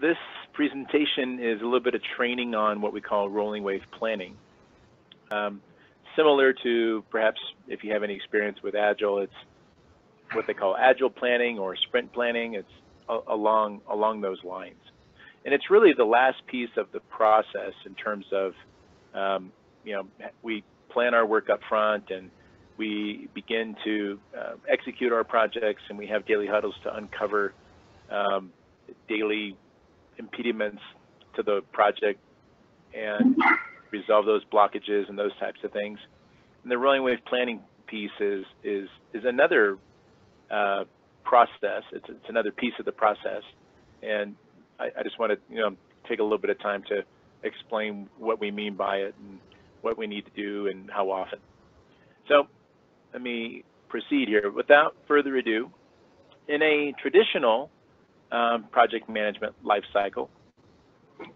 this presentation is a little bit of training on what we call rolling wave planning. Um, similar to perhaps if you have any experience with Agile, it's what they call Agile planning or sprint planning. It's along along those lines. And it's really the last piece of the process in terms of, um, you know, we plan our work up front and we begin to uh, execute our projects and we have daily huddles to uncover um, daily impediments to the project and resolve those blockages and those types of things. And the rolling wave planning piece is is is another uh, process. It's it's another piece of the process, and I, I just want to you know take a little bit of time to explain what we mean by it and what we need to do and how often. So let me proceed here. Without further ado, in a traditional um, project management lifecycle,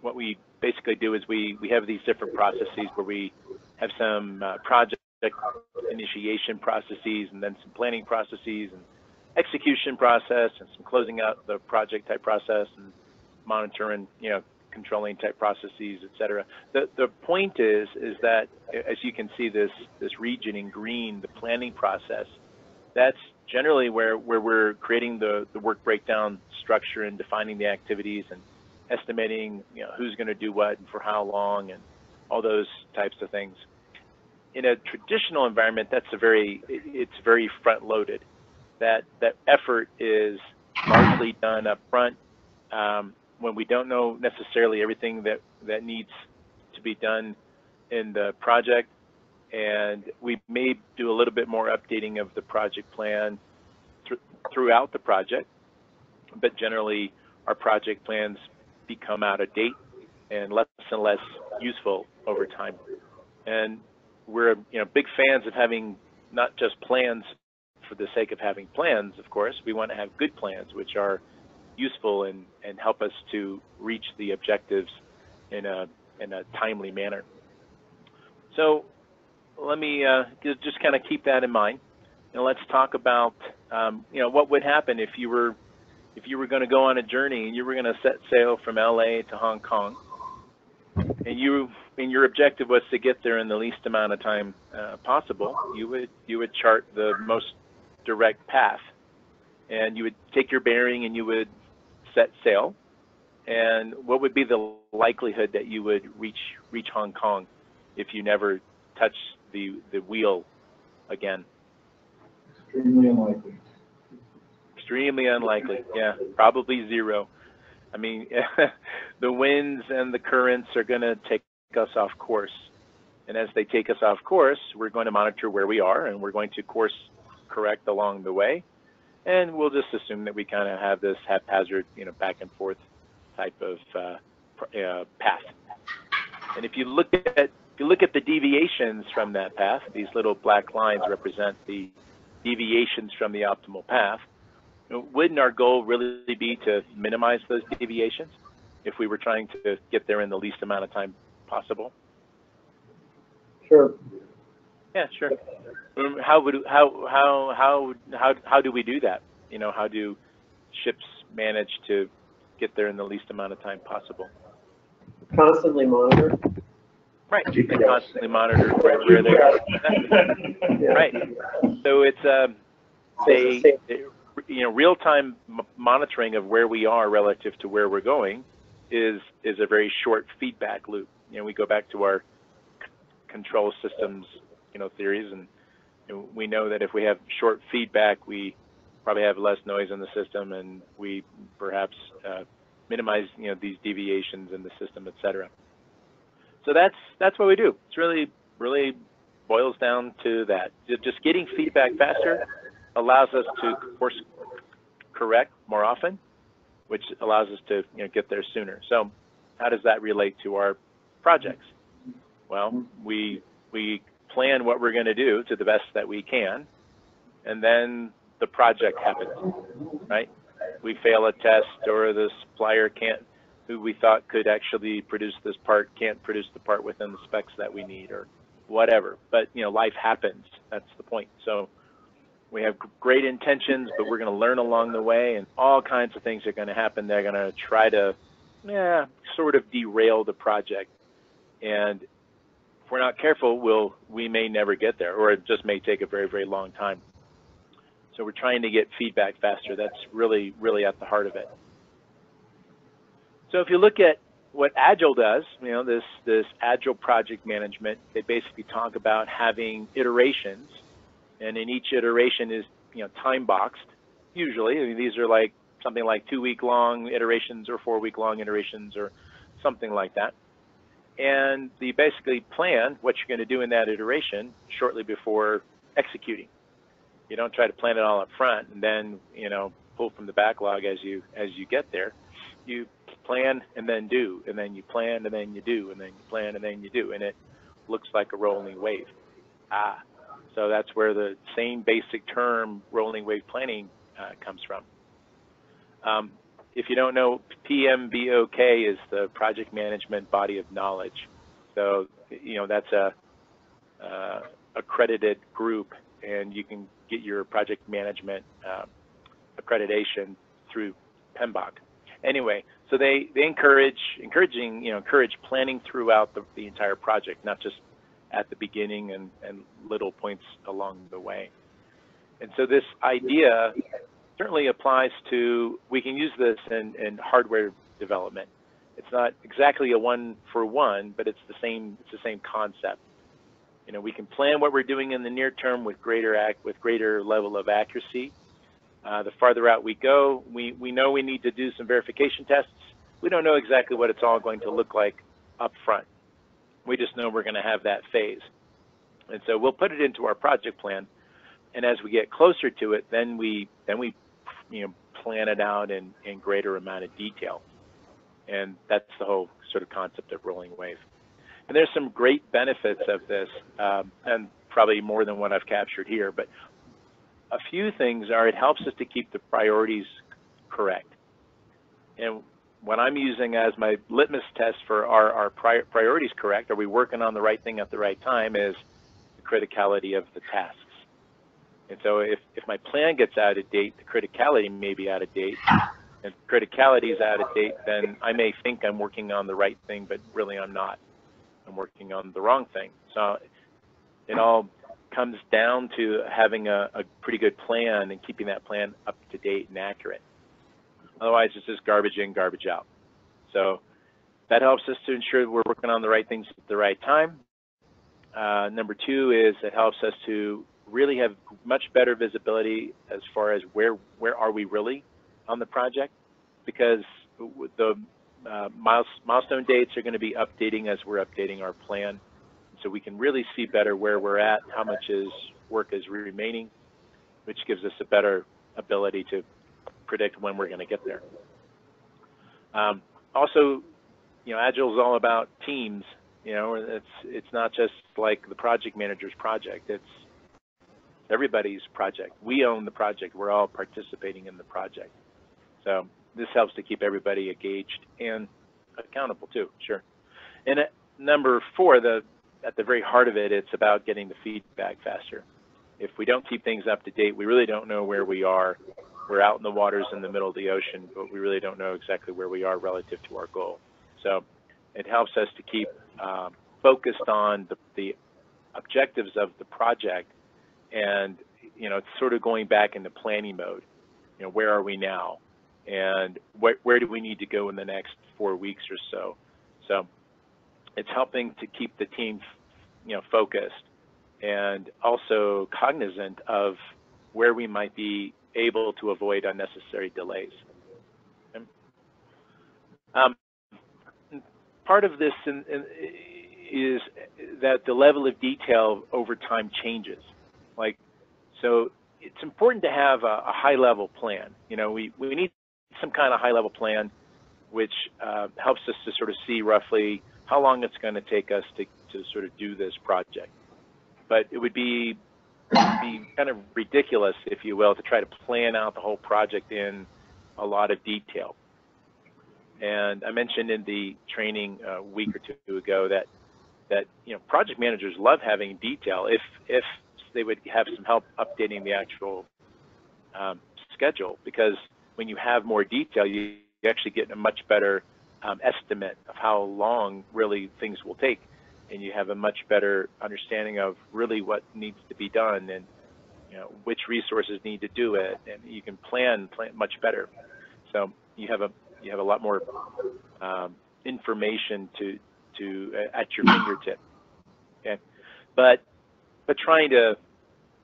what we basically do is we, we have these different processes where we have some uh, project initiation processes and then some planning processes and execution process and some closing out the project type process and monitoring, you know, controlling type processes, et cetera. The, the point is, is that as you can see this, this region in green, the planning process, that's generally where, where we're creating the, the work breakdown structure and defining the activities and estimating, you know, who's going to do what and for how long and all those types of things. In a traditional environment, that's a very, it's very front loaded. That, that effort is largely done up front. Um, when we don't know necessarily everything that, that needs to be done in the project. And we may do a little bit more updating of the project plan th throughout the project, but generally our project plans become out of date and less and less useful over time. And we're you know big fans of having not just plans for the sake of having plans, of course. We want to have good plans, which are useful and, and help us to reach the objectives in a, in a timely manner. So let me uh, just, kind of keep that in mind. And let's talk about, um, you know, what would happen if you were if you were going to go on a journey and you were going to set sail from LA to Hong Kong, and you and your objective was to get there in the least amount of time uh, possible, you would you would chart the most direct path, and you would take your bearing and you would set sail, and what would be the likelihood that you would reach reach Hong Kong if you never touch the the wheel again? Extremely unlikely. Extremely unlikely. Yeah, probably zero. I mean, the winds and the currents are going to take us off course. And as they take us off course, we're going to monitor where we are and we're going to course correct along the way and we'll just assume that we kind of have this haphazard, you know, back and forth type of uh, uh, path. And if you look at if you look at the deviations from that path, these little black lines represent the deviations from the optimal path. Wouldn't our goal really be to minimize those deviations if we were trying to get there in the least amount of time possible? Sure. Yeah, sure. Um, how would how how how how how do we do that? You know, how do ships manage to get there in the least amount of time possible? Constantly monitor. Right. And constantly monitor where, where they are. Right. So it's um, they, you know real time monitoring of where we are relative to where we're going is is a very short feedback loop. You know, we go back to our control systems, you know, theories and we know that if we have short feedback, we probably have less noise in the system, and we perhaps uh, minimize you know these deviations in the system, et cetera. So that's that's what we do. It's really really boils down to that. Just getting feedback faster allows us to course correct more often, which allows us to you know get there sooner. So how does that relate to our projects? Well, we we plan what we're going to do to the best that we can, and then the project happens, right? We fail a test, or the supplier can't, who we thought could actually produce this part, can't produce the part within the specs that we need, or whatever. But you know, life happens. That's the point. So we have great intentions, but we're going to learn along the way, and all kinds of things are going to happen. They're going to try to yeah, sort of derail the project. And if we're not careful, we'll, we may never get there, or it just may take a very, very long time. So we're trying to get feedback faster. That's really, really at the heart of it. So if you look at what Agile does, you know, this, this Agile project management, they basically talk about having iterations, and in each iteration is, you know, time boxed. Usually, I mean, these are like something like two week long iterations or four week long iterations or something like that. And you basically plan what you're going to do in that iteration shortly before executing. You don't try to plan it all up front and then, you know, pull from the backlog as you as you get there. You plan and then do, and then you plan and then you do, and then you plan and then you do, and it looks like a rolling wave. Ah, so that's where the same basic term rolling wave planning uh, comes from. Um, if you don't know, PMBOK is the project management body of knowledge. So, you know, that's a uh, accredited group, and you can get your project management uh, accreditation through PMBOK. Anyway, so they, they encourage encouraging you know encourage planning throughout the, the entire project, not just at the beginning and, and little points along the way. And so this idea certainly applies to, we can use this in, in hardware development. It's not exactly a one for one, but it's the same, it's the same concept. You know, we can plan what we're doing in the near term with greater act, with greater level of accuracy. Uh, the farther out we go, we, we know we need to do some verification tests. We don't know exactly what it's all going to look like up front. We just know we're going to have that phase. And so we'll put it into our project plan. And as we get closer to it, then we then we you know, plan it out in, in greater amount of detail. And that's the whole sort of concept of rolling wave. And there's some great benefits of this, um, and probably more than what I've captured here, but a few things are it helps us to keep the priorities correct. And what I'm using as my litmus test for our, our priorities correct, are we working on the right thing at the right time, is the criticality of the tasks. And so if, if my plan gets out of date, the criticality may be out of date. If criticality is out of date, then I may think I'm working on the right thing, but really I'm not. I'm working on the wrong thing. So it all comes down to having a, a pretty good plan and keeping that plan up to date and accurate. Otherwise, it's just garbage in, garbage out. So that helps us to ensure we're working on the right things at the right time. Uh, number two is it helps us to really have much better visibility as far as where where are we really on the project because the uh, milestone dates are going to be updating as we're updating our plan so we can really see better where we're at how much is work is remaining which gives us a better ability to predict when we're going to get there um, also you know agile is all about teams you know it's it's not just like the project manager's project it's everybody's project. We own the project. We're all participating in the project. So this helps to keep everybody engaged and accountable too, sure. And number four, the at the very heart of it, it's about getting the feedback faster. If we don't keep things up to date, we really don't know where we are. We're out in the waters in the middle of the ocean, but we really don't know exactly where we are relative to our goal. So it helps us to keep um, focused on the, the objectives of the project and you know it's sort of going back into planning mode. You know, where are we now, and where where do we need to go in the next four weeks or so? So it's helping to keep the team, you know, focused and also cognizant of where we might be able to avoid unnecessary delays. Um, part of this in, in, is that the level of detail over time changes. Like, so it's important to have a, a high level plan. You know, we, we need some kind of high level plan which uh, helps us to sort of see roughly how long it's going to take us to, to sort of do this project. But it would be, be kind of ridiculous, if you will, to try to plan out the whole project in a lot of detail. And I mentioned in the training a week or two ago that that you know project managers love having detail if if they would have some help updating the actual um, schedule because when you have more detail, you actually get a much better um, estimate of how long really things will take, and you have a much better understanding of really what needs to be done and you know which resources need to do it, and you can plan plan much better. So you have a you have a lot more um, information to to uh, at your fingertip. Okay, but but trying to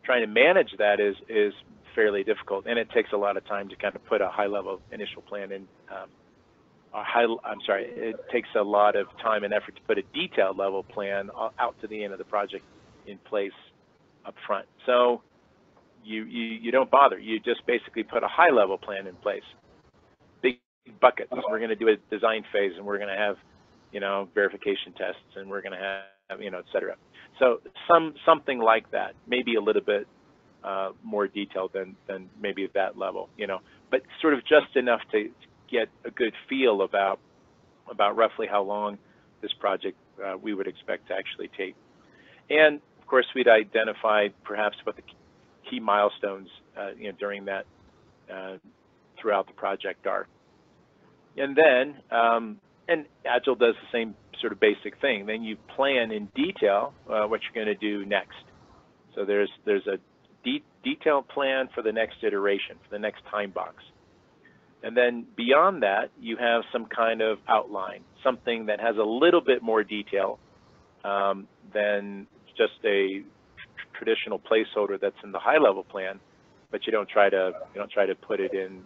trying to manage that is is fairly difficult, and it takes a lot of time to kind of put a high level initial plan in. Um, a high, I'm sorry, it takes a lot of time and effort to put a detailed level plan out to the end of the project in place up front. So you, you, you don't bother. You just basically put a high level plan in place. Big buckets. We're going to do a design phase and we're going to have, you know, verification tests and we're going to have, you know, et cetera. So some something like that, maybe a little bit uh, more detailed than, than maybe at that level, you know, but sort of just enough to get a good feel about about roughly how long this project uh, we would expect to actually take. And of course, we'd identify perhaps what the key milestones uh, you know, during that uh, throughout the project are. And then, um, and Agile does the same sort of basic thing. Then you plan in detail uh, what you're going to do next. So there's there's a de detailed plan for the next iteration, for the next time box. And then beyond that, you have some kind of outline, something that has a little bit more detail um, than just a traditional placeholder that's in the high level plan, but you don't try to you don't try to put it in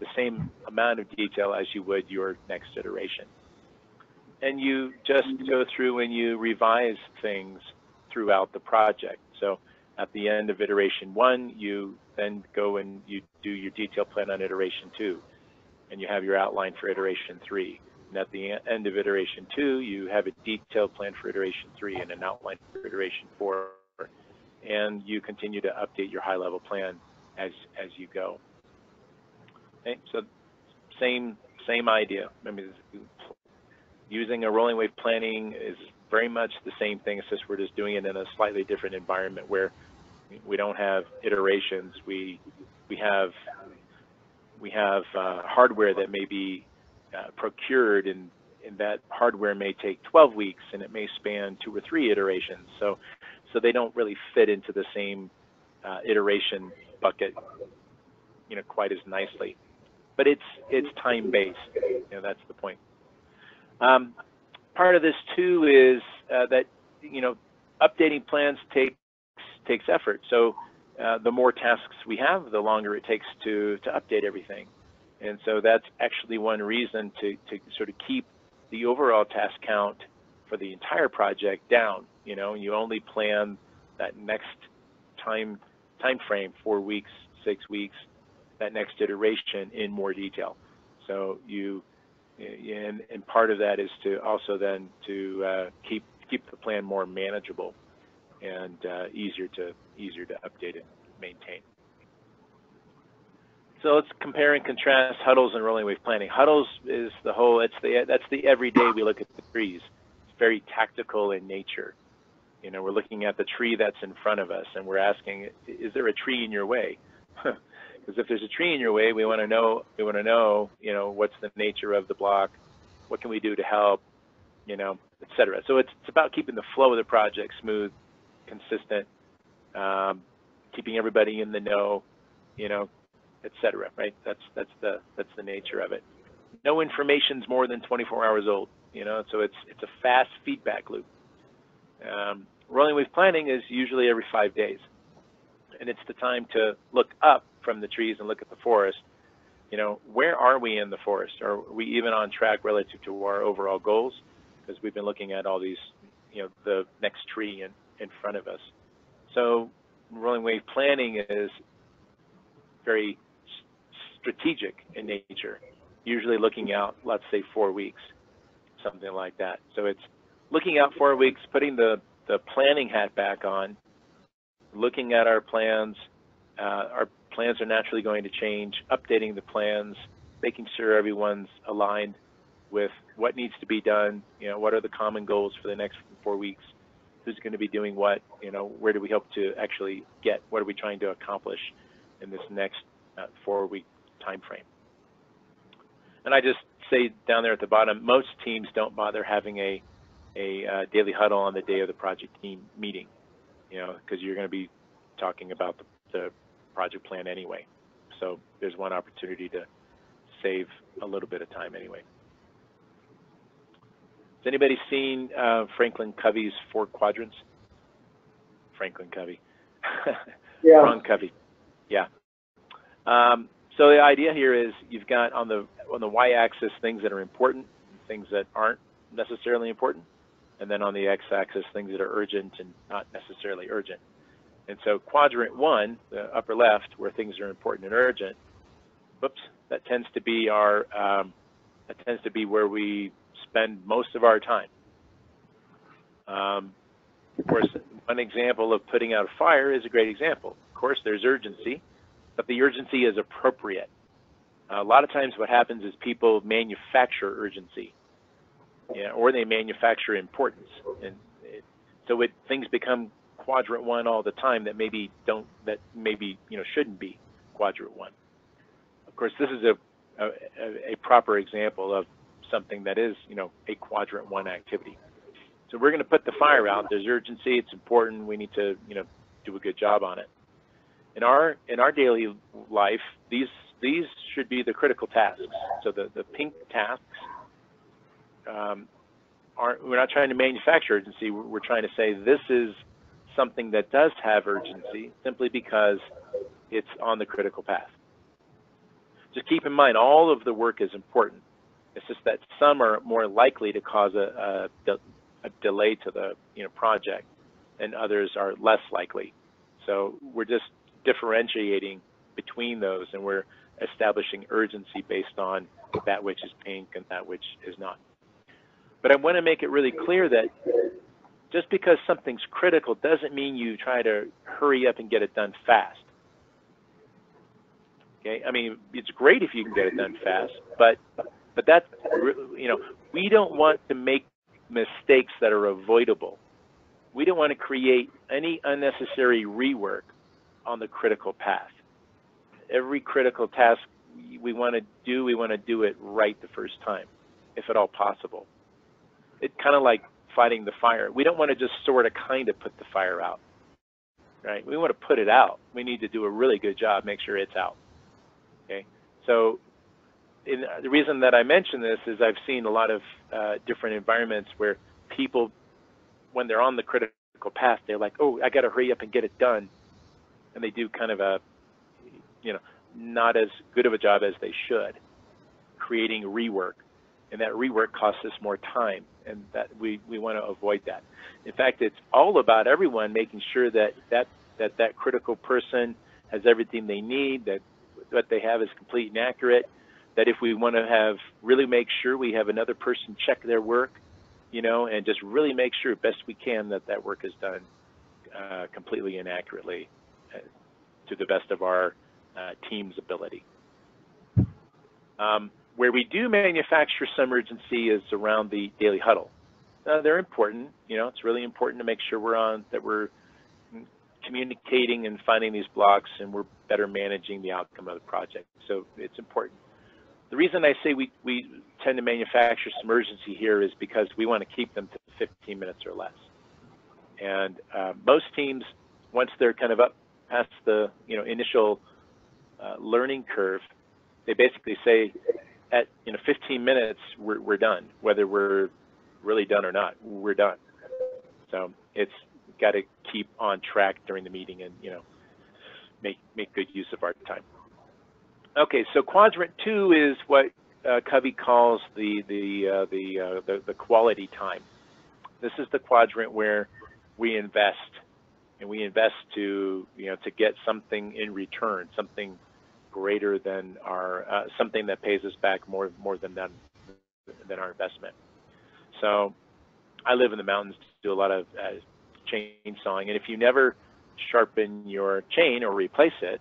the same amount of detail as you would your next iteration. And you just go through and you revise things throughout the project. So at the end of iteration one, you then go and you do your detailed plan on iteration two, and you have your outline for iteration three. And at the end of iteration two, you have a detailed plan for iteration three and an outline for iteration four and you continue to update your high-level plan as as you go. Okay, so same same idea. I mean, using a rolling wave planning is very much the same thing. It's just we're just doing it in a slightly different environment where we don't have iterations. We we have we have uh, hardware that may be uh, procured and and that hardware may take 12 weeks and it may span two or three iterations. So so they don't really fit into the same uh, iteration bucket, you know, quite as nicely. But it's it's time based. You know, that's the point. Um, part of this too is uh, that you know updating plans takes takes effort. So uh, the more tasks we have, the longer it takes to to update everything. And so that's actually one reason to to sort of keep the overall task count for the entire project down. You know, you only plan that next time time frame, four weeks, six weeks, that next iteration in more detail. So you, and, and part of that is to also then to uh, keep keep the plan more manageable and uh, easier to easier to update and maintain. So let's compare and contrast huddles and rolling wave planning. Huddles is the whole. It's the that's the everyday we look at the trees It's very tactical in nature. You know, we're looking at the tree that's in front of us and we're asking, is there a tree in your way? Because if there's a tree in your way, we want to know, we want to know, you know, what's the nature of the block? What can we do to help? You know, et cetera. So it's, it's about keeping the flow of the project smooth, consistent, um, keeping everybody in the know, you know, et cetera, right? That's, that's the, that's the nature of it. No information's more than 24 hours old. You know, so it's it's a fast feedback loop. Um, rolling wave planning is usually every five days, and it's the time to look up from the trees and look at the forest. You know, where are we in the forest? Are we even on track relative to our overall goals? Because we've been looking at all these, you know, the next tree in, in front of us. So rolling wave planning is very strategic in nature, usually looking out, let's say, four weeks something like that. So it's looking out four weeks, putting the, the planning hat back on, looking at our plans. Uh, our plans are naturally going to change, updating the plans, making sure everyone's aligned with what needs to be done, you know, what are the common goals for the next four weeks, who's going to be doing what, you know, where do we hope to actually get, what are we trying to accomplish in this next uh, four-week time frame. And I just say down there at the bottom, most teams don't bother having a a uh, daily huddle on the day of the project team meeting, you know, because you're going to be talking about the, the project plan anyway. So there's one opportunity to save a little bit of time anyway. Anybody seen uh, Franklin Covey's four quadrants? Franklin Covey. Yeah, Ron Covey. Yeah. Um, so the idea here is you've got on the on the y-axis things that are important, things that aren't necessarily important, and then on the x-axis things that are urgent and not necessarily urgent. And so quadrant one, the upper left, where things are important and urgent, whoops, that tends to be our um, that tends to be where we spend most of our time. Um, of course, one example of putting out a fire is a great example. Of course, there's urgency, but the urgency is appropriate. a lot of times what happens is people manufacture urgency, yeah, or they manufacture importance. And it, so it, things become quadrant one all the time that maybe don't, that maybe, you know, shouldn't be quadrant one. Of course, this is a, a, a proper example of something that is, you know, a quadrant one activity. So we're going to put the fire out. There's urgency. It's important. We need to, you know, do a good job on it. In our in our daily life, these these should be the critical tasks. So the the pink tasks um, aren't. We're not trying to manufacture urgency. We're, we're trying to say this is something that does have urgency simply because it's on the critical path. Just keep in mind, all of the work is important. It's just that some are more likely to cause a, a, a delay to the you know project, and others are less likely. So we're just differentiating between those, and we're establishing urgency based on that which is pink and that which is not. But I want to make it really clear that just because something's critical doesn't mean you try to hurry up and get it done fast. Okay, I mean it's great if you can get it done fast, but but that's you know we don't want to make mistakes that are avoidable. We don't want to create any unnecessary rework on the critical path. Every critical task we want to do, we want to do it right the first time, if at all possible. It's kind of like fighting the fire. We don't want to just sort of kind of put the fire out, right? We want to put it out. We need to do a really good job, make sure it's out. Okay, so in, the reason that I mention this is I've seen a lot of uh, different environments where people, when they're on the critical path, they're like, oh, I got to hurry up and get it done. And they do kind of a, you know, not as good of a job as they should, creating rework. And that rework costs us more time, and that we, we want to avoid that. In fact, it's all about everyone making sure that that, that that critical person has everything they need, that what they have is complete and accurate, that if we want to have really make sure we have another person check their work, you know, and just really make sure best we can that that work is done uh, completely and accurately uh, to the best of our uh, team's ability. Um, where we do manufacture some urgency is around the daily huddle. Uh, they're important, you know, it's really important to make sure we're on, that we're communicating and finding these blocks and we're better managing the outcome of the project. So it's important. The reason I say we, we tend to manufacture some urgency here is because we want to keep them to 15 minutes or less. And uh, most teams, once they're kind of up past the you know initial uh, learning curve, they basically say at you know 15 minutes we're, we're done, whether we're really done or not, we're done. So it's got to keep on track during the meeting and you know make make good use of our time. Okay, so quadrant two is what uh, Covey calls the the, uh, the, uh, the the quality time. This is the quadrant where we invest, and we invest to you know to get something in return, something greater than our uh, something that pays us back more more than than than our investment. So, I live in the mountains, to do a lot of uh, chainsawing, and if you never sharpen your chain or replace it,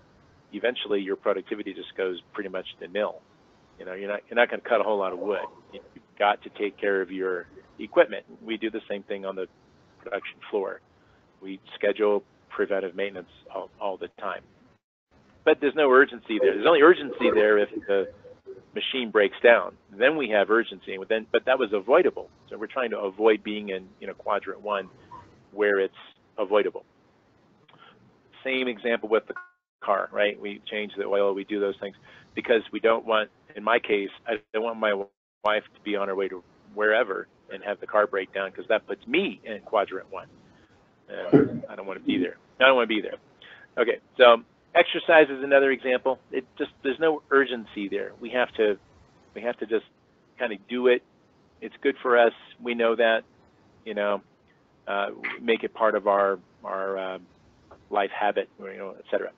eventually your productivity just goes pretty much to nil. You know, you're not you're not going to cut a whole lot of wood. You've got to take care of your equipment. We do the same thing on the production floor. We schedule preventive maintenance all, all the time. But there's no urgency there. There's only urgency there if the machine breaks down. Then we have urgency, then, but that was avoidable. So we're trying to avoid being in you know quadrant one where it's avoidable. Same example with the car, right? We change the oil, we do those things because we don't want, in my case, I don't want my wife to be on her way to wherever and have the car break down because that puts me in quadrant one. And I don't want to be there. I don't want to be there. Okay, so exercise is another example. It just there's no urgency there. We have to we have to just kind of do it. It's good for us. We know that, you know, uh, make it part of our our uh, life habit, you know, et cetera.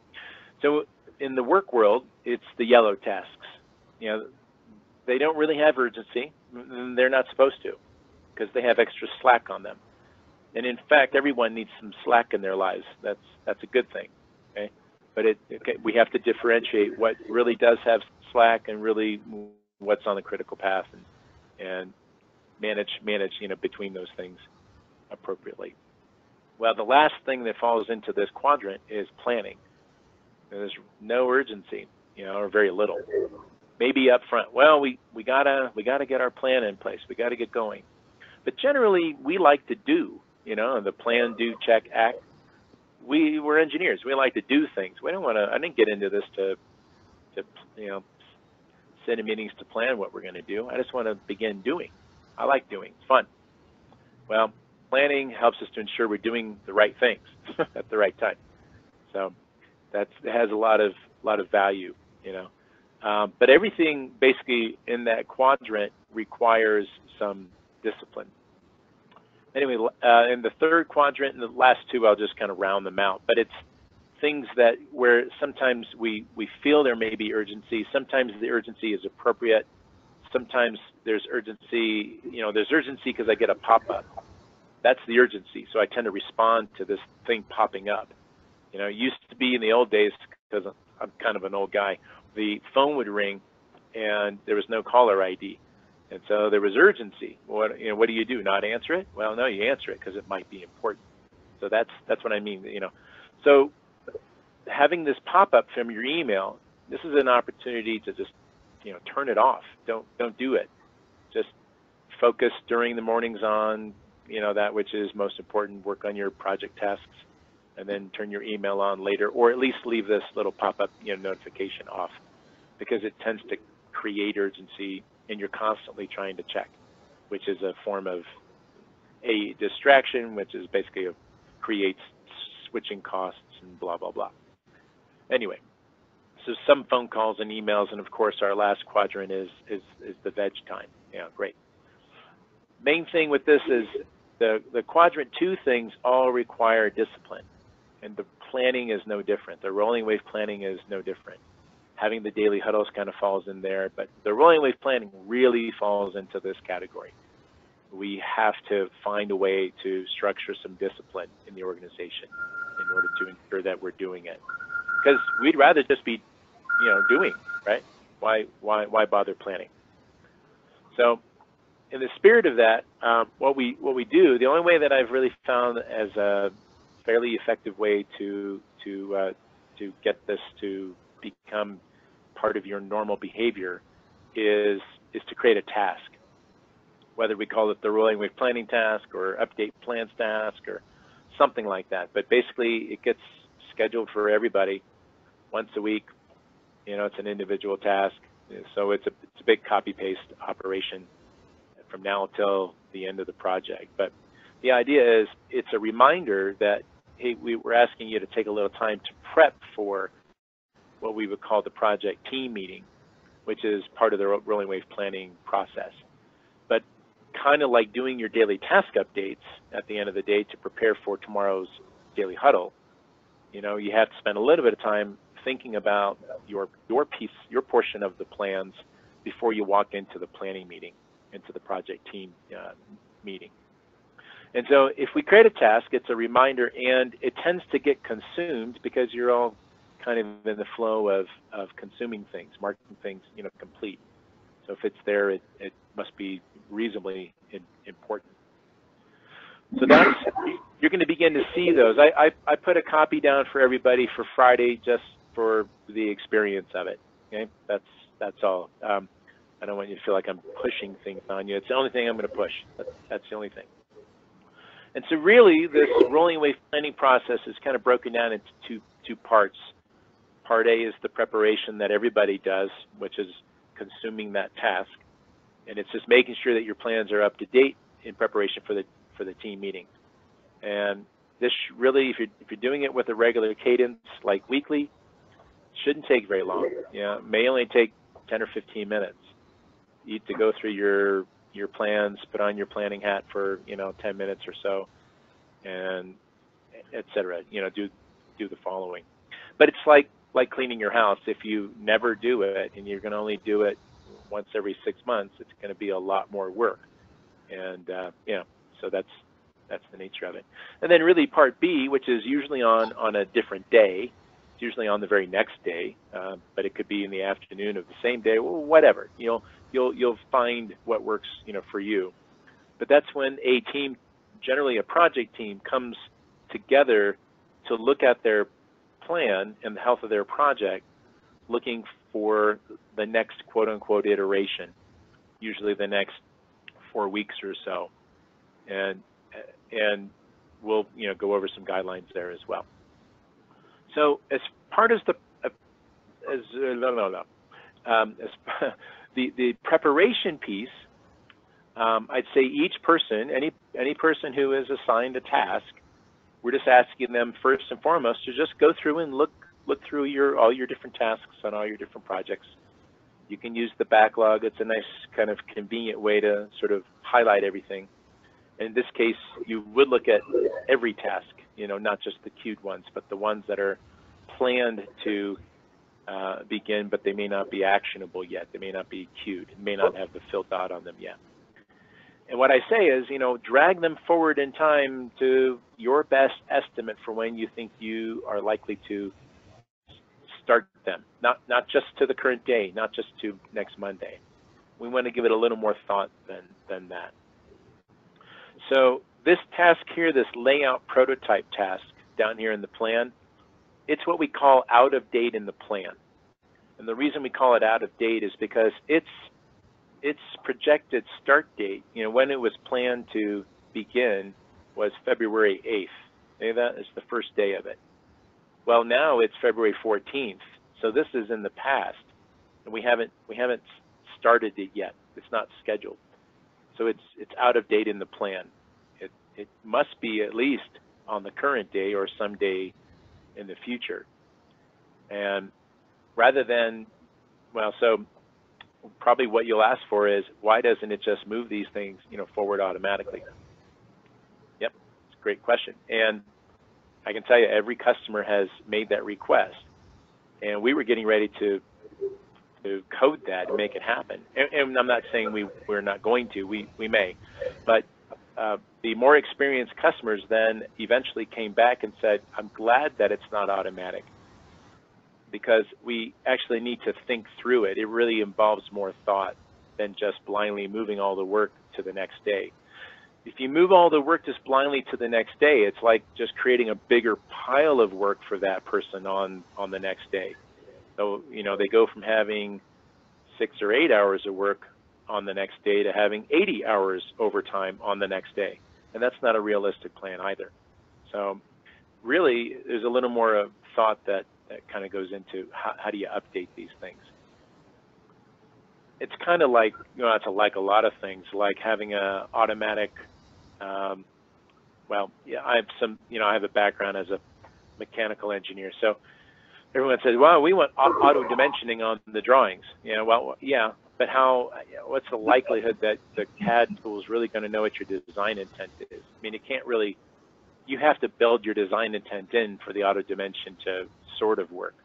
So in the work world, it's the yellow tasks. You know, they don't really have urgency. Mm, they're not supposed to because they have extra slack on them. And in fact, everyone needs some slack in their lives. That's that's a good thing. Okay, but it okay, we have to differentiate what really does have slack and really what's on the critical path and and manage manage you know between those things appropriately. Well, the last thing that falls into this quadrant is planning. There's no urgency, you know, or very little. Maybe up front. Well, we we gotta we gotta get our plan in place. We gotta get going. But generally, we like to do, you know, the plan, do, check, act. We we're engineers. We like to do things. We don't want to. I didn't get into this to to you know sit in meetings to plan what we're going to do. I just want to begin doing. I like doing. It's fun. Well, planning helps us to ensure we're doing the right things at the right time. So that's it has a lot of lot of value, you know. Um, but everything basically in that quadrant requires some discipline. Anyway, uh, in the third quadrant and the last two, I'll just kind of round them out. But it's things that where sometimes we we feel there may be urgency. Sometimes the urgency is appropriate. Sometimes there's urgency. You know, there's urgency because I get a pop up that's the urgency. So I tend to respond to this thing popping up. You know, used to be in the old days because I'm kind of an old guy. The phone would ring, and there was no caller ID, and so there was urgency. What you know, what do you do? Not answer it? Well, no, you answer it because it might be important. So that's that's what I mean. You know, so having this pop up from your email, this is an opportunity to just you know turn it off. Don't don't do it. Just focus during the mornings on you know, that which is most important, work on your project tasks, and then turn your email on later, or at least leave this little pop-up you know, notification off, because it tends to create urgency, and you're constantly trying to check, which is a form of a distraction, which is basically a, creates switching costs and blah blah blah. Anyway, so some phone calls and emails, and of course our last quadrant is is is the veg time. Yeah, great. Main thing with this is the, the quadrant two things all require discipline, and the planning is no different. The rolling wave planning is no different. Having the daily huddles kind of falls in there, but the rolling wave planning really falls into this category. We have to find a way to structure some discipline in the organization in order to ensure that we're doing it. Because we'd rather just be, you know, doing, right? Why, why, why bother planning? So in the spirit of that, um, what we what we do, the only way that I've really found as a fairly effective way to to uh, to get this to become part of your normal behavior is is to create a task. Whether we call it the rolling wave planning task or update plans task or something like that, but basically it gets scheduled for everybody once a week. You know, it's an individual task, so it's a it's a big copy paste operation from now until the end of the project. But the idea is it's a reminder that, hey, we, we're asking you to take a little time to prep for what we would call the project team meeting, which is part of the rolling wave planning process. But kind of like doing your daily task updates at the end of the day to prepare for tomorrow's daily huddle, you know, you have to spend a little bit of time thinking about your your piece, your portion of the plans before you walk into the planning meeting into the project team uh, meeting. And so if we create a task, it's a reminder and it tends to get consumed because you're all kind of in the flow of, of consuming things, marking things, you know, complete. So if it's there, it, it must be reasonably important. So that's, you're going to begin to see those. I, I, I put a copy down for everybody for Friday just for the experience of it. Okay, that's, that's all. Um, I don't want you to feel like I'm pushing things on you. It's the only thing I'm going to push. That's, that's the only thing. And so really, this rolling wave planning process is kind of broken down into two, two parts. Part A is the preparation that everybody does, which is consuming that task. And it's just making sure that your plans are up to date in preparation for the, for the team meeting. And this really, if you're, if you're doing it with a regular cadence, like weekly, shouldn't take very long. Yeah, it may only take 10 or 15 minutes. You to go through your your plans, put on your planning hat for you know 10 minutes or so, and etc. You know, do do the following. But it's like like cleaning your house. If you never do it and you're going to only do it once every six months, it's going to be a lot more work. And uh, know, so that's that's the nature of it. And then really part B, which is usually on on a different day, it's usually on the very next day, uh, but it could be in the afternoon of the same day, well, whatever. You know, you'll you'll find what works, you know, for you. But that's when a team, generally a project team, comes together to look at their plan and the health of their project, looking for the next quote unquote iteration, usually the next four weeks or so, and and we'll you know go over some guidelines there as well. So as part of the as uh, no no no um, as the the preparation piece, um, I'd say each person, any any person who is assigned a task, we're just asking them first and foremost to just go through and look look through your all your different tasks on all your different projects. You can use the backlog. It's a nice kind of convenient way to sort of highlight everything. In this case, you would look at every task, you know, not just the queued ones, but the ones that are planned to uh, begin, but they may not be actionable yet. They may not be queued, may not have the fill dot on them yet. And what I say is, you know, drag them forward in time to your best estimate for when you think you are likely to start them. Not not just to the current day, not just to next Monday. We want to give it a little more thought than than that. So this task here, this layout prototype task down here in the plan, it's what we call out of date in the plan. And the reason we call it out of date is because its its projected start date, you know, when it was planned to begin was February 8th. Maybe that is the first day of it. Well, now it's February 14th. So this is in the past. And we haven't we haven't started it yet. It's not scheduled. So it's it's out of date in the plan. It it must be at least on the current day or some day in the future. And rather than, well, so probably what you'll ask for is, why doesn't it just move these things, you know, forward automatically? Yep, it's a great question. And I can tell you, every customer has made that request. And we were getting ready to to code that and make it happen. And, and I'm not saying we, we're not going to, we, we may, but uh, the more experienced customers then eventually came back and said, I'm glad that it's not automatic because we actually need to think through it. It really involves more thought than just blindly moving all the work to the next day. If you move all the work just blindly to the next day, it's like just creating a bigger pile of work for that person on, on the next day. So, you know, they go from having six or eight hours of work on the next day to having 80 hours overtime on the next day. And that's not a realistic plan either. So really, there's a little more of thought that, that kind of goes into how, how do you update these things. It's kind of like, you know, it's like a lot of things, like having a automatic, um, well, yeah, I have some, you know, I have a background as a mechanical engineer. So everyone says, well, we want auto dimensioning on the drawings. Know, well, yeah, but how, what's the likelihood that the CAD tool is really going to know what your design intent is? I mean, it can't really, you have to build your design intent in for the auto dimension to sort of work,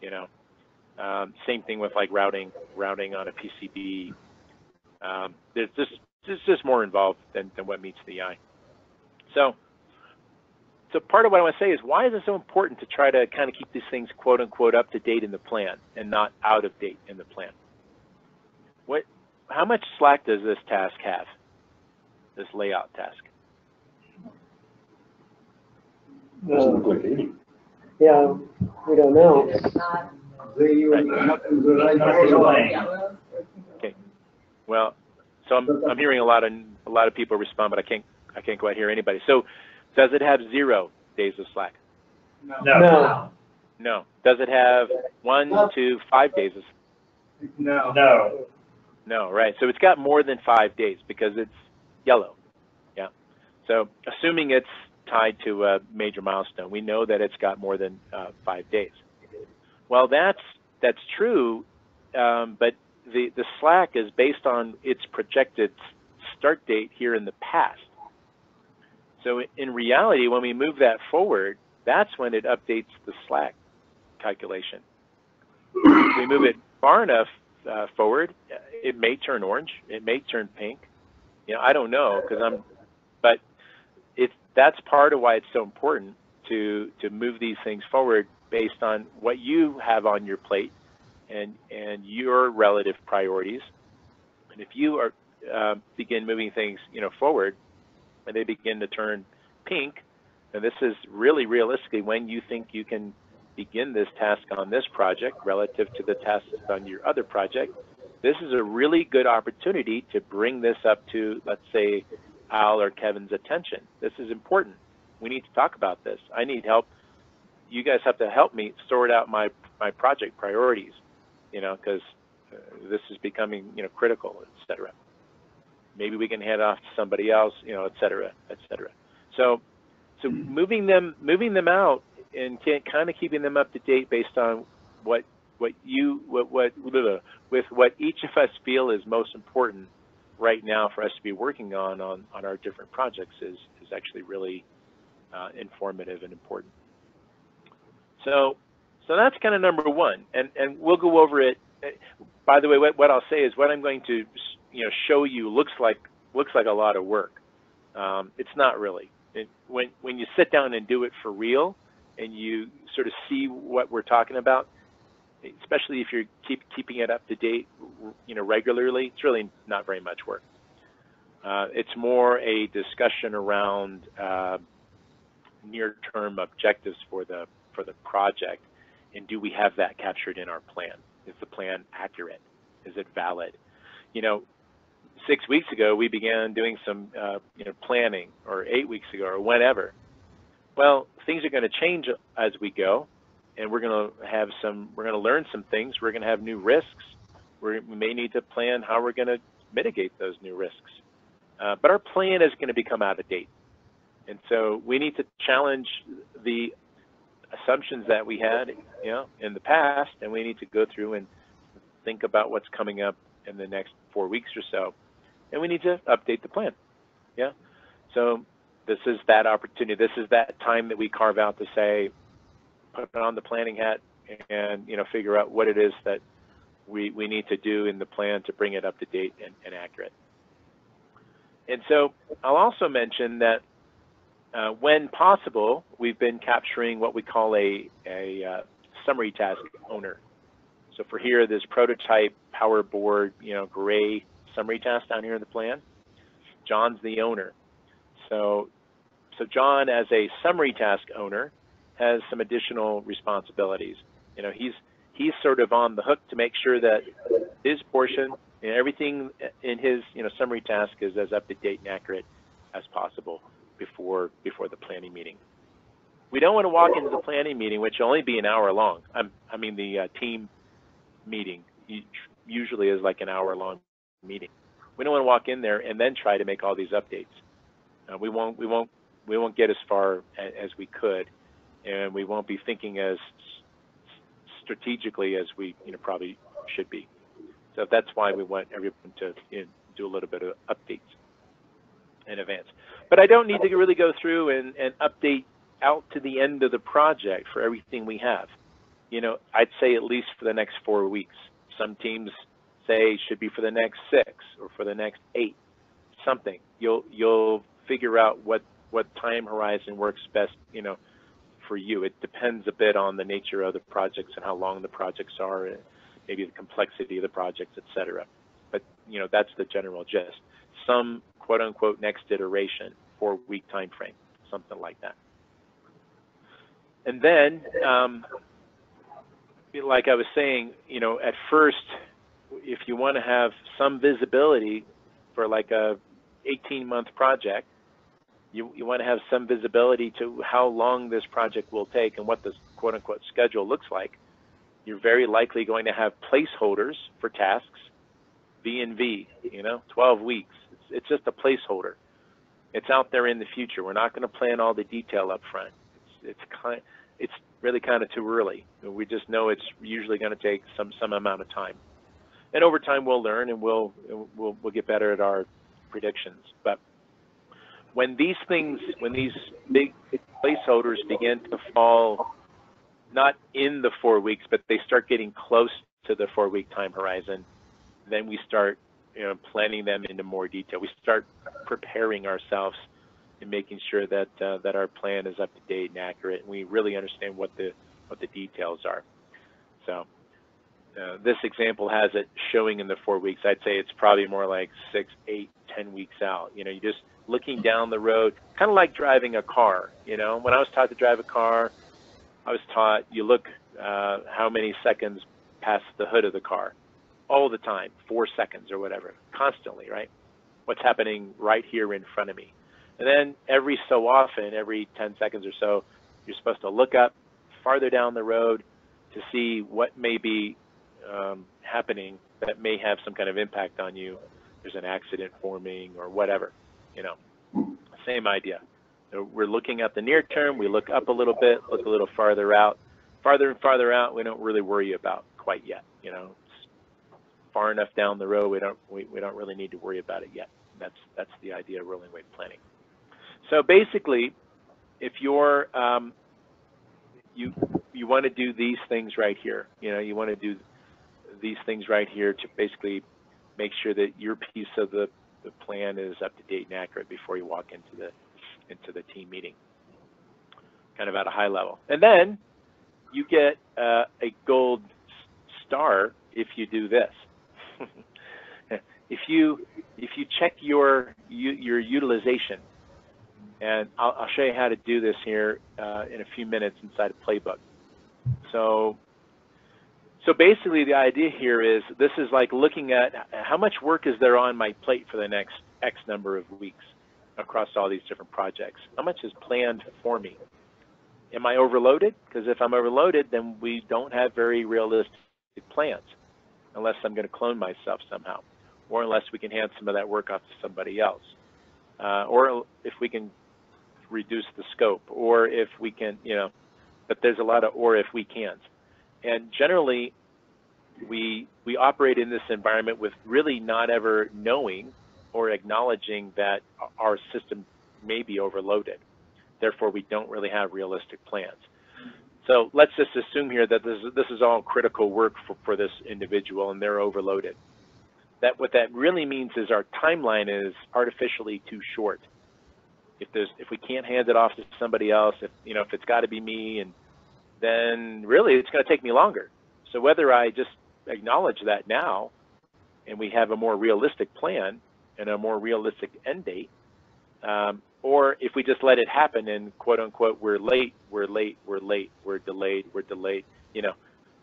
you know. Um, same thing with like routing, routing on a PCB. Um, there's just, there's just more involved than, than what meets the eye. So, so part of what I want to say is why is it so important to try to kind of keep these things quote unquote up to date in the plan and not out of date in the plan? What, how much slack does this task have? This layout task? Doesn't look like eighty. Yeah, we don't know. It's not, The, Right. nothing that I know of. Okay, Well, so I'm, I'm hearing a lot of a lot of people respond, but I can't I can't quite hear anybody. So, does it have zero days of slack? No. No. No. Does it have one to five days of No. No. No, right. So it's got more than five days because it's yellow. Yeah. So assuming it's tied to a major milestone, we know that it's got more than uh, five days. Well, that's that's true, um, but the the slack is based on its projected start date here in the past. So in reality, when we move that forward, that's when it updates the slack calculation. If we move it far enough uh, forward, it may turn orange, it may turn pink. You know, I don't know because I'm, but it's that's part of why it's so important to to move these things forward based on what you have on your plate and and your relative priorities. And if you are uh, begin moving things, you know, forward, and they begin to turn pink, and this is really realistically when you think you can begin this task on this project relative to the tasks on your other project, this is a really good opportunity to bring this up to, let's say, Al or Kevin's attention. This is important. We need to talk about this. I need help. You guys have to help me sort out my, my project priorities, you know, because uh, this is becoming, you know, critical, et cetera. Maybe we can hand off to somebody else, you know, et cetera, et cetera. So, so moving them, moving them out and kind of keeping them up to date based on what what you what what with what each of us feel is most important right now for us to be working on on on our different projects is is actually really uh, informative and important. So so that's kind of number one, and and we'll go over it. By the way, what what I'll say is what I'm going to you know show you looks like looks like a lot of work. Um, it's not really. It, when when you sit down and do it for real, and you sort of see what we're talking about, especially if you're keep keeping it up to date, you know, regularly, it's really not very much work. Uh, it's more a discussion around uh, near-term objectives for the for the project, and do we have that captured in our plan? Is the plan accurate? Is it valid? You know, six weeks ago we began doing some uh, you know planning, or eight weeks ago, or whenever. Well, things are going to change as we go, and we're going to have some, we're going to learn some things. We're going to have new risks. We're, we may need to plan how we're going to mitigate those new risks. Uh, but our plan is going to become out of date. And so we need to challenge the assumptions that we had, you know, in the past, and we need to go through and think about what's coming up in the next four weeks or so. And we need to update the plan. Yeah. So this is that opportunity. This is that time that we carve out to say, put on the planning hat and you know figure out what it is that we we need to do in the plan to bring it up to date and, and accurate. And so I'll also mention that uh, when possible, we've been capturing what we call a, a uh, summary task owner. So for here, this prototype power board, you know, gray summary task down here in the plan, John's the owner. So so John, as a summary task owner, has some additional responsibilities. You know, he's he's sort of on the hook to make sure that his portion and everything in his you know summary task is as up to date and accurate as possible before before the planning meeting. We don't want to walk into the planning meeting, which will only be an hour long. I'm, I mean, the uh, team meeting usually is like an hour long meeting. We don't want to walk in there and then try to make all these updates. Uh, we won't we won't we won't get as far as we could, and we won't be thinking as strategically as we you know probably should be. So that's why we want everyone to you know, do a little bit of updates in advance. But I don't need to really go through and, and update out to the end of the project for everything we have. You know, I'd say at least for the next four weeks. Some teams say should be for the next six or for the next eight, something. You'll you'll figure out what what time horizon works best, you know, for you. It depends a bit on the nature of the projects and how long the projects are, maybe the complexity of the projects, et cetera. But you know, that's the general gist. Some quote unquote next iteration, four week time frame, something like that. And then, um, like I was saying, you know, at first if you want to have some visibility for like a 18 month project, you, you want to have some visibility to how long this project will take and what the quote unquote schedule looks like. You're very likely going to have placeholders for tasks, V and V, you know, 12 weeks. It's, it's just a placeholder. It's out there in the future. We're not going to plan all the detail up front. It's, it's kind, it's really kind of too early. We just know it's usually going to take some some amount of time, and over time we'll learn and we'll we'll we'll get better at our predictions. But when these things, when these big placeholders begin to fall, not in the four weeks, but they start getting close to the four-week time horizon, then we start you know, planning them into more detail. We start preparing ourselves and making sure that uh, that our plan is up to date and accurate, and we really understand what the what the details are. So uh, this example has it showing in the four weeks. I'd say it's probably more like six, eight, ten weeks out. You know, you just looking down the road, kind of like driving a car. You know, when I was taught to drive a car, I was taught you look uh, how many seconds past the hood of the car, all the time, four seconds or whatever, constantly, right? What's happening right here in front of me. And then every so often, every 10 seconds or so, you're supposed to look up farther down the road to see what may be um, happening that may have some kind of impact on you. There's an accident forming or whatever, you know. Same idea. So we're looking at the near term. We look up a little bit, look a little farther out. Farther and farther out, we don't really worry about quite yet. You know, it's far enough down the road, we don't we, we don't really need to worry about it yet. That's that's the idea of rolling wave planning. So basically, if you're um, you you want to do these things right here, you know, you want to do these things right here to basically make sure that your piece of the, the plan is up to date and accurate before you walk into the into the team meeting, kind of at a high level. And then you get uh, a gold star if you do this. if you if you check your your utilization, and I'll, I'll, show you how to do this here uh, in a few minutes inside a playbook. So so basically the idea here is this is like looking at how much work is there on my plate for the next X number of weeks across all these different projects. How much is planned for me? Am I overloaded? Because if I'm overloaded, then we don't have very realistic plans unless I'm going to clone myself somehow or unless we can hand some of that work off to somebody else. Uh, or if we can reduce the scope or if we can, you know, but there's a lot of or if we can't. And generally, we we operate in this environment with really not ever knowing or acknowledging that our system may be overloaded. Therefore, we don't really have realistic plans. So let's just assume here that this, this is all critical work for, for this individual and they're overloaded. That what that really means is our timeline is artificially too short. If there's if we can't hand it off to somebody else, if you know if it's got to be me and then really it's going to take me longer. So whether I just acknowledge that now and we have a more realistic plan and a more realistic end date, um, or if we just let it happen and quote unquote, we're late, we're late, we're late, we're delayed, we're delayed, you know,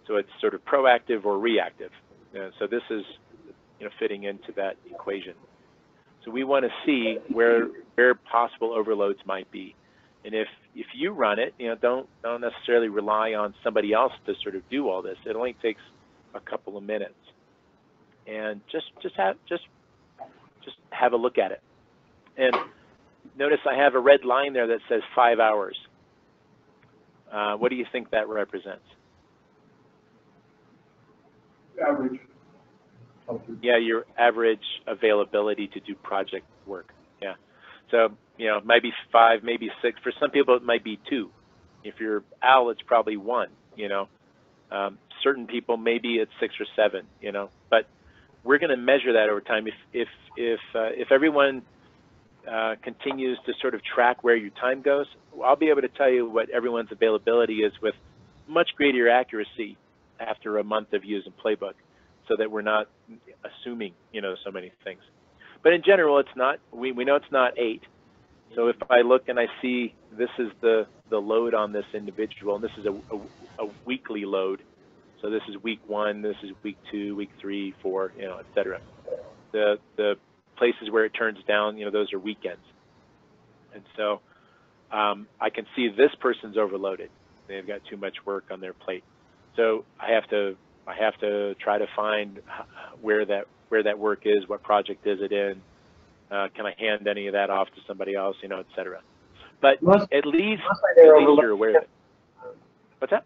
so it's sort of proactive or reactive. Uh, so this is, you know, fitting into that equation. So we want to see where, where possible overloads might be. And if if you run it, you know, don't don't necessarily rely on somebody else to sort of do all this. It only takes a couple of minutes, and just just have just just have a look at it. And notice I have a red line there that says five hours. Uh, what do you think that represents? Average. Yeah, your average availability to do project work. Yeah. So you know, maybe five, maybe six. For some people, it might be two. If you're Al, it's probably one. You know, um, certain people maybe it's six or seven. You know, but we're going to measure that over time. If if if uh, if everyone uh, continues to sort of track where your time goes, I'll be able to tell you what everyone's availability is with much greater accuracy after a month of using Playbook, so that we're not assuming you know so many things. But in general, it's not. We we know it's not eight so if I look and I see this is the, the load on this individual, and this is a, a, a weekly load, So this is week one, this is week two, week three, four, you know, et cetera. The, the places where it turns down, you know, those are weekends. And so um, I can see this person's overloaded. They've got too much work on their plate. So I have to I have to try to find where that where that work is, what project is it in, uh, can I hand any of that off to somebody else, you know, et cetera. But Most- at least at least you're aware of it. What's that?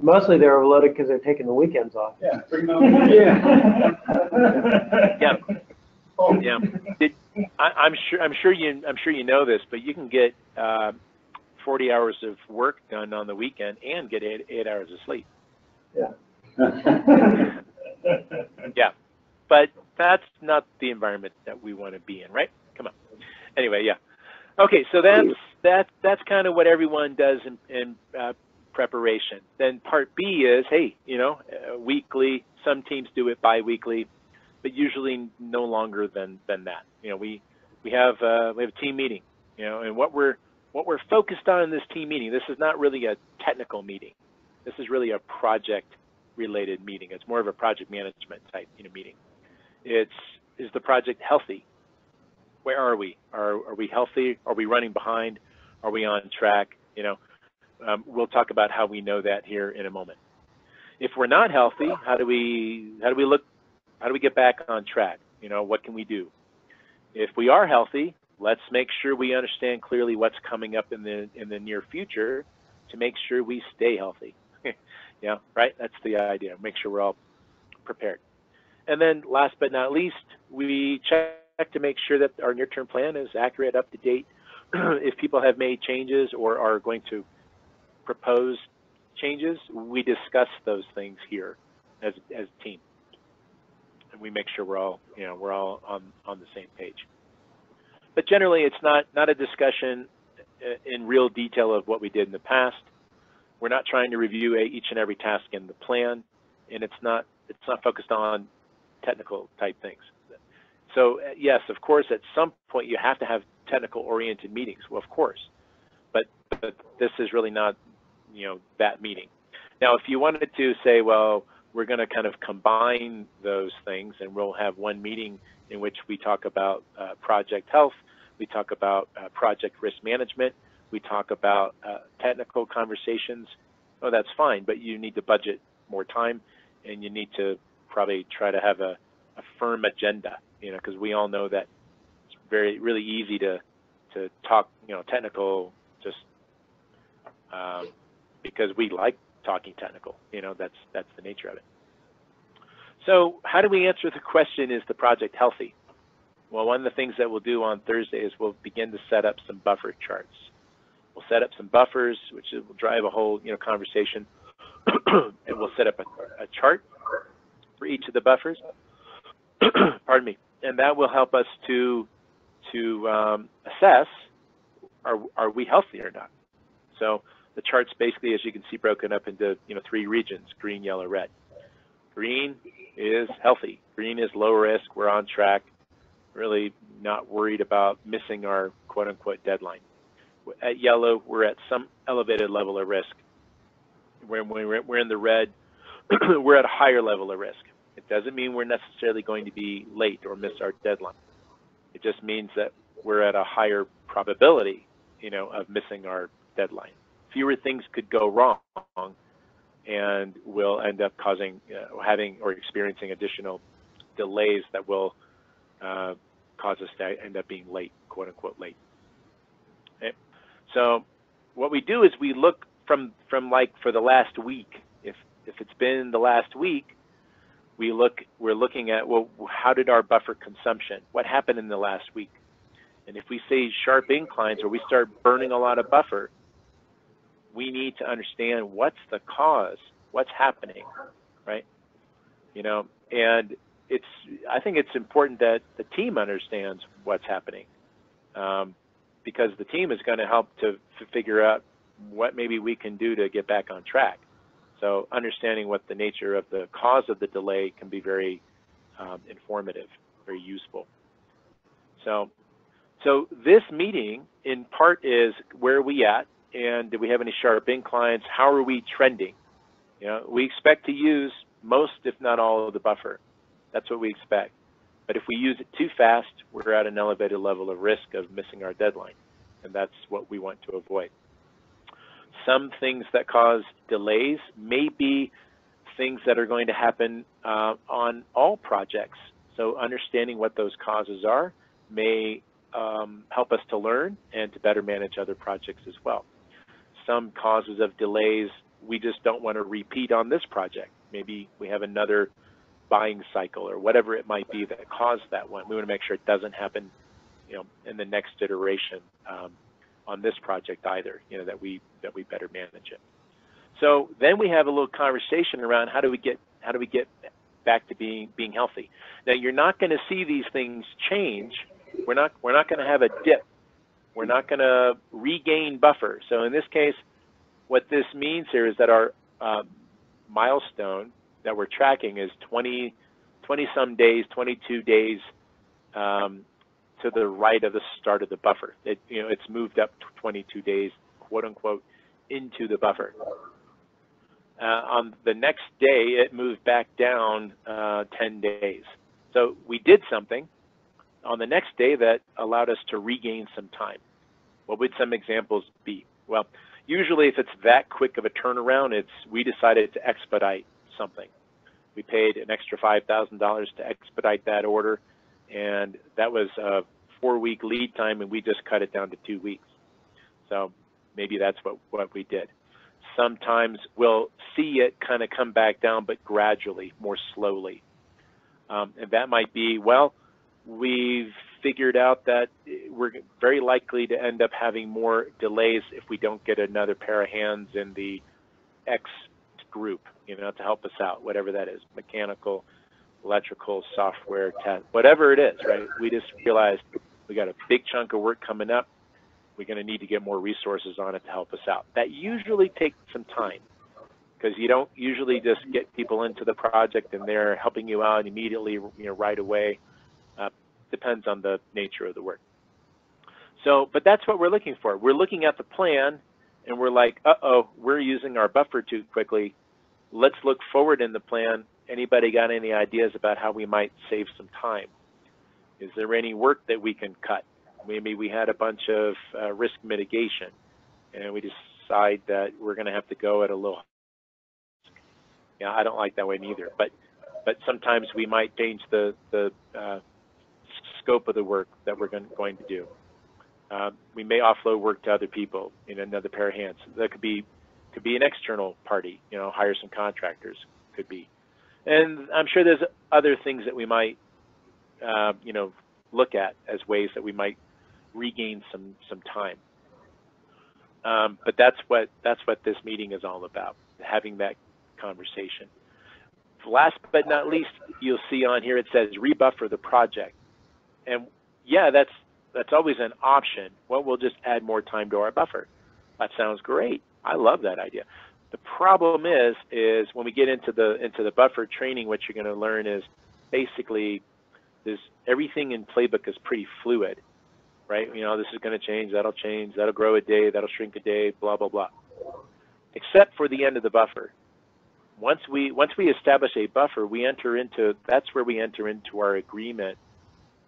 Mostly they're overloaded because they're taking the weekends off. Yeah, bring them. Yeah. Yeah. Oh. Yeah. Did, I, I'm sure I'm sure you I'm sure you know this, but you can get uh, 40 hours of work done on the weekend and get eight, eight hours of sleep. Yeah. yeah, but that's not the environment that we want to be in, right? Come on. Anyway, yeah. Okay, so that's that that's kind of what everyone does in, in uh, preparation. Then part B is, hey, you know, uh, weekly. Some teams do it bi-weekly, but usually no longer than than that. You know, we we have uh, we have a team meeting. You know, and what we're what we're focused on in this team meeting. This is not really a technical meeting. This is really a project related meeting. It's more of a project management type you know, meeting. It's is the project healthy? Where are we? Are are we healthy? Are we running behind? Are we on track? You know, um, we'll talk about how we know that here in a moment. If we're not healthy, how do we how do we look? How do we get back on track? You know, what can we do? If we are healthy, let's make sure we understand clearly what's coming up in the in the near future to make sure we stay healthy. yeah, right? That's the idea. Make sure we're all prepared. And then last but not least, we check to make sure that our near-term plan is accurate, up to date. if people have made changes or are going to propose changes, we discuss those things here as as a team. And we make sure we're all, you know, we're all on on the same page. But generally, it's not not a discussion uh, in real detail of what we did in the past. We're not trying to review each and every task in the plan, and it's not it's not focused on technical type things. So uh, yes, of course, at some point you have to have technical oriented meetings. Well, of course, but, but this is really not you know that meeting. Now, if you wanted to say, well, we're going to kind of combine those things, and we'll have one meeting in which we talk about uh, project health, we talk about uh, project risk management, we talk about uh, technical conversations. Oh, that's fine, but you need to budget more time, and you need to probably try to have a, a firm agenda. You know, because we all know that it's very really easy to to talk, you know, technical just um, because we like talking technical. You know, that's that's the nature of it. So how do we answer the question, is the project healthy? Well, one of the things that we'll do on Thursday is we'll begin to set up some buffer charts. We'll set up some buffers, which will drive a whole you know conversation, and we'll set up a, a chart for each of the buffers. Pardon me, and that will help us to to um, assess are are we healthy or not. So the chart's basically, as you can see, broken up into you know three regions: green, yellow, red. Green is healthy. Green is low risk. We're on track. Really not worried about missing our quote unquote deadline. At yellow, we're at some elevated level of risk. When we're in the red, we're at a higher level of risk. It doesn't mean we're necessarily going to be late or miss our deadline. It just means that we're at a higher probability, you know, of missing our deadline. Fewer things could go wrong and will end up causing, uh, having or experiencing additional delays that will uh, cause us to end up being late, quote unquote late. Okay. So what we do is we look from from like for the last week. If if it's been the last week, we look we're looking at well how did our buffer consumption? What happened in the last week? And if we see sharp inclines or we start burning a lot of buffer, we need to understand what's the cause, what's happening, right? You know, and it's I think it's important that the team understands what's happening, um, because the team is going to help to, figure out what maybe we can do to get back on track. So understanding what the nature of the cause of the delay can be very um, informative, very useful. So, so this meeting in part is where we at, and do we have any sharp inclines? How are we trending? You know, we expect to use most, if not all, of the buffer. That's what we expect. But if we use it too fast, we're at an elevated level of risk of missing our deadline, and that's what we want to avoid. Some things that cause delays may be things that are going to happen uh, on all projects. So understanding what those causes are may um, help us to learn and to better manage other projects as well. Some causes of delays we just don't want to repeat on this project. Maybe we have another buying cycle or whatever it might be that caused that one. We want to make sure it doesn't happen, you know, in the next iteration um, on this project either. You know that we that we better manage it. So then we have a little conversation around how do we get how do we get back to being being healthy. Now you're not going to see these things change. We're not we're not going to have a dip. We're not going to regain buffer. So in this case, what this means here is that our uh, milestone that we're tracking is 20 20 some days, 22 days um, to the right of the start of the buffer. It you know it's moved up 22 days, quote unquote, into the buffer. Uh, on the next day, it moved back down uh, 10 days. So we did something on the next day that allowed us to regain some time. What would some examples be? Well, usually if it's that quick of a turnaround, it's we decided to expedite something. We paid an extra $5,000 to expedite that order, and that was a four-week lead time, and we just cut it down to two weeks. So maybe that's what, what we did sometimes we'll see it kind of come back down, but gradually, more slowly. Um, and that might be, well, we've figured out that we're very likely to end up having more delays if we don't get another pair of hands in the X group, you know, to help us out, whatever that is, mechanical, electrical, software, test, whatever it is, right? We just realized we got a big chunk of work coming up we're going to need to get more resources on it to help us out. That usually takes some time because you don't usually just get people into the project and they're helping you out immediately, you know, right away. Depends on the nature of the work. So, but that's what we're looking for. We're looking at the plan and we're like, uh-oh, we're using our buffer too quickly. Let's look forward in the plan. Anybody got any ideas about how we might save some time? Is there any work that we can cut? maybe we had a bunch of uh, risk mitigation and we decide that we're going to have to go at a little yeah i don't like that way neither but but sometimes we might change the the uh, scope of the work that we're going, to do uh, we may offload work to other people in another pair of hands that could be could be an external party you know hire some contractors could be and i'm sure there's other things that we might uh, you know look at as ways that we might regain some some time. Um, but that's what that's what this meeting is all about, having that conversation. Last but not least, you'll see on here it says rebuffer the project, and yeah, that's that's always an option. Well, we'll just add more time to our buffer. That sounds great. I love that idea. The problem is, is when we get into the into the buffer training, what you're going to learn is basically, this everything in Playbook is pretty fluid right? You know, this is going to change, that'll change, that'll grow a day, that'll shrink a day, blah, blah, blah. Except for the end of the buffer. Once we once we establish a buffer, we enter into that's where we enter into our agreement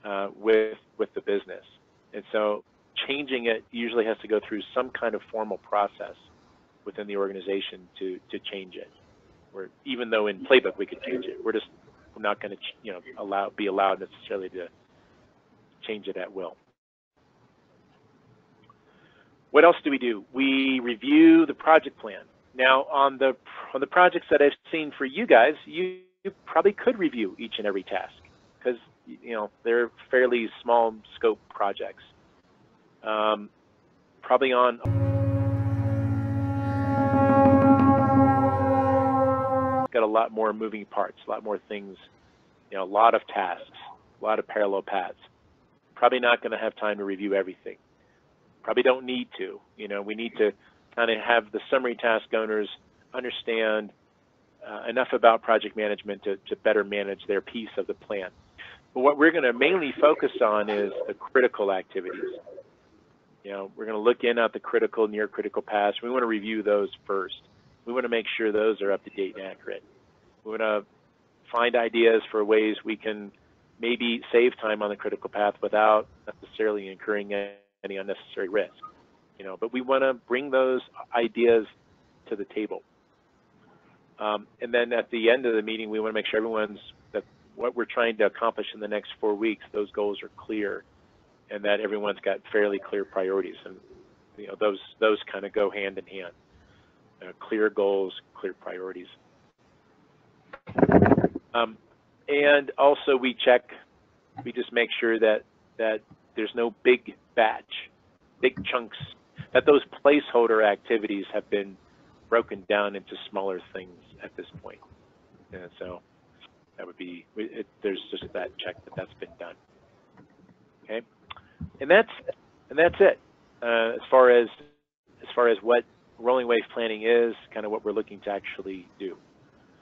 uh, with with the business. And so changing it usually has to go through some kind of formal process within the organization to to change it. Where even though in playbook we could change it, we're just we're not going to you know allow be allowed necessarily to change it at will. What else do we do? We review the project plan. Now, on the on the projects that I've seen for you guys, you, you probably could review each and every task because you know they're fairly small scope projects. Um, probably on got a lot more moving parts, a lot more things, you know, a lot of tasks, a lot of parallel paths. Probably not going to have time to review everything. Probably don't need to. You know, we need to kind of have the summary task owners understand uh, enough about project management to, to better manage their piece of the plan. But what we're going to mainly focus on is the critical activities. You know, we're going to look in at the critical, near critical paths. We want to review those first. we want to make sure those are up to date and accurate. We want to find ideas for ways we can maybe save time on the critical path without necessarily incurring any unnecessary risk. You know, but we want to bring those ideas to the table. Um, and then at the end of the meeting, we want to make sure everyone's what we're trying to accomplish in the next four weeks, those goals are clear, and that everyone's got fairly clear priorities. And you know, those those kind of go hand in hand. Uh, clear goals, clear priorities. Um, and also we check, we just make sure that that there's no big batch, big chunks, that those placeholder activities have been broken down into smaller things at this point. So that would be, it, there's just that check that that's been done. Okay, and that's and that's it uh, as far as as far as what rolling wave planning is, kind of what we're looking to actually do.